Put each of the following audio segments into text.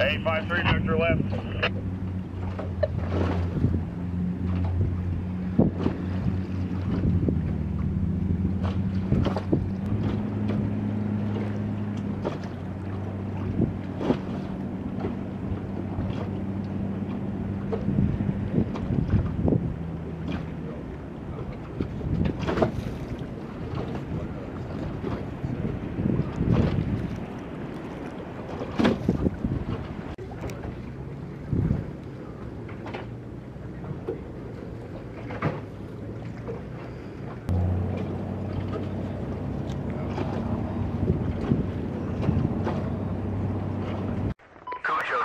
853, vector left.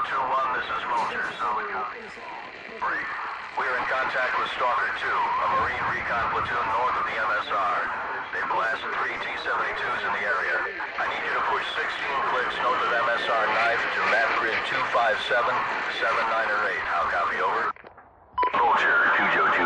2-1, this is Roger, Solid Copy. We are in contact with Stalker 2, a Marine recon platoon north of the MSR. They blasted three T-72s in the area. I need you to push 16 clicks north of MSR 9 to map grid 257-7908. How copy, over? Roger, 202.